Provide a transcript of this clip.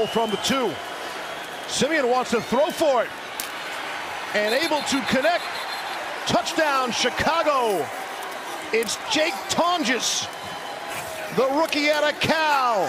hole from the two. Siemian wants to throw for it. And able to connect. Touchdown, Chicago. It's Jake Tonges, the rookie out of Cal.